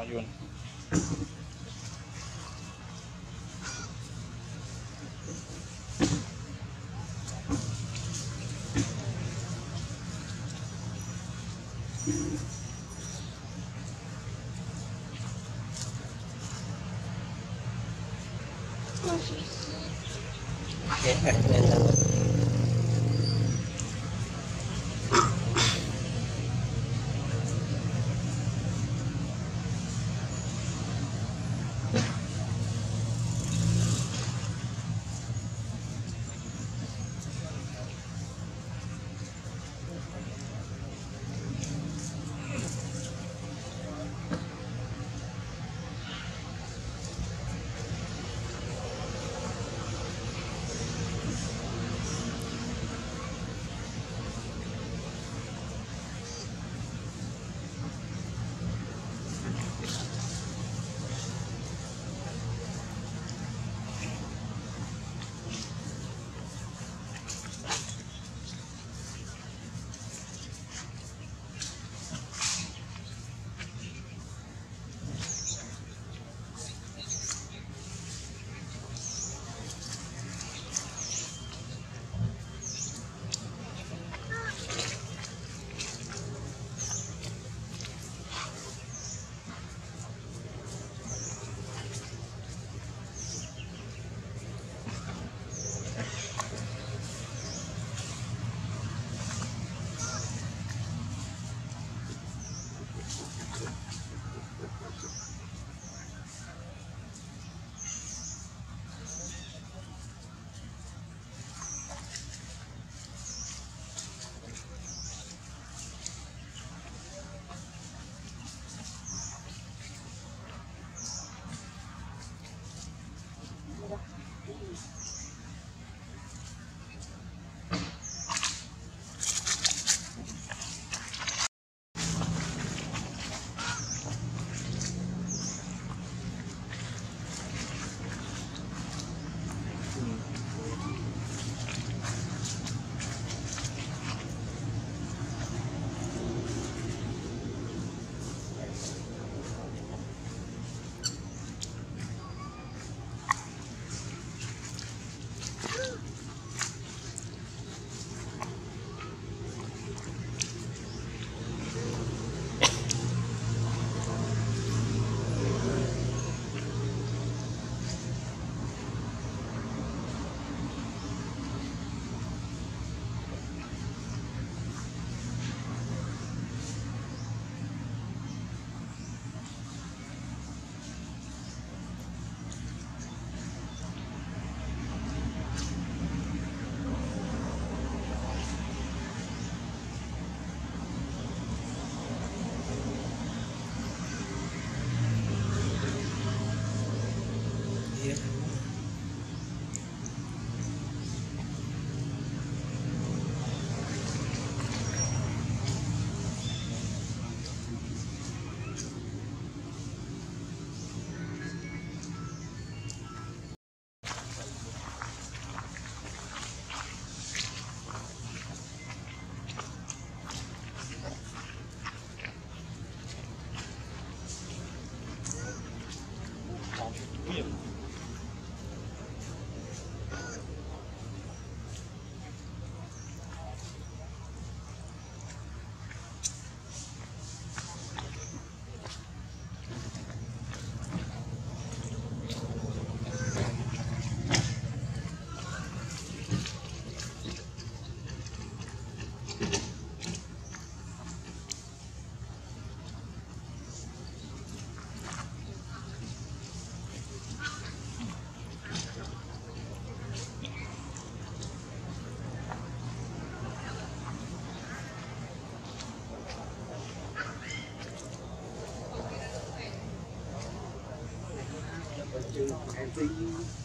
Oh, yun. yeah. for you.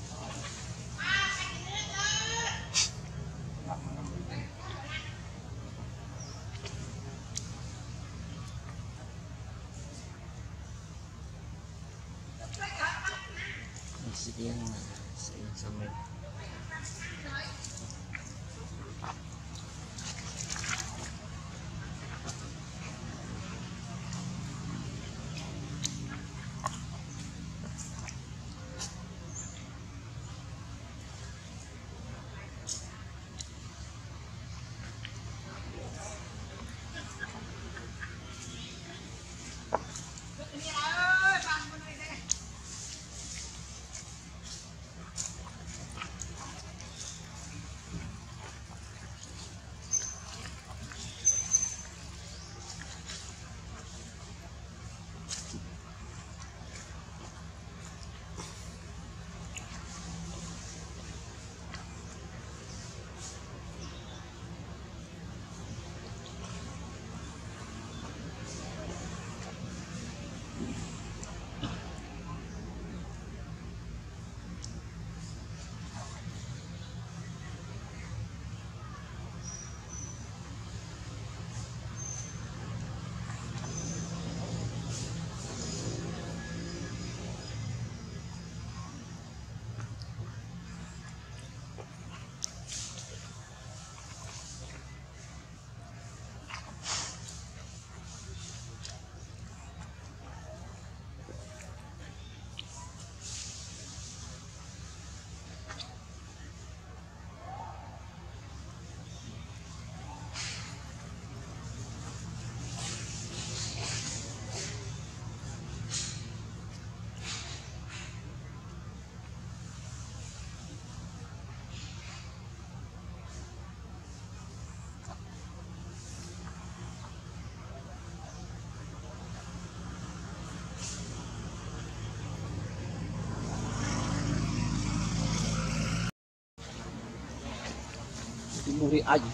Murid aji.